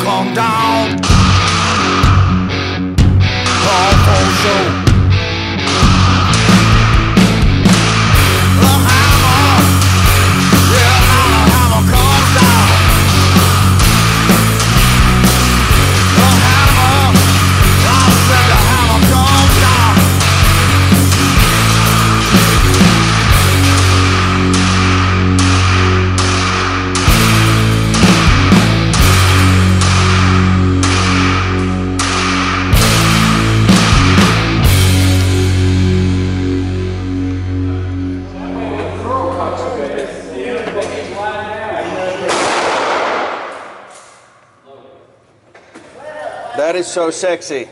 Come down. Call for show. That is so sexy.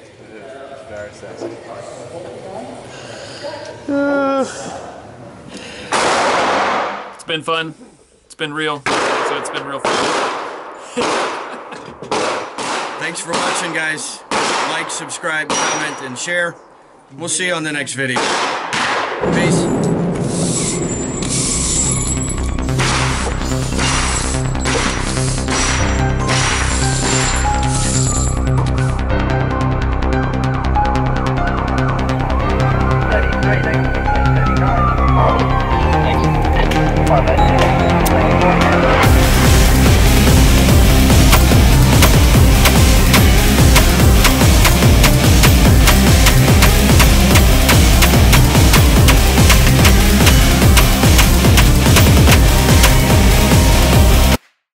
Very sexy. It's been fun. It's been real. So it's been real fun. Thanks for watching, guys. Like, subscribe, comment, and share. We'll see you on the next video. Peace.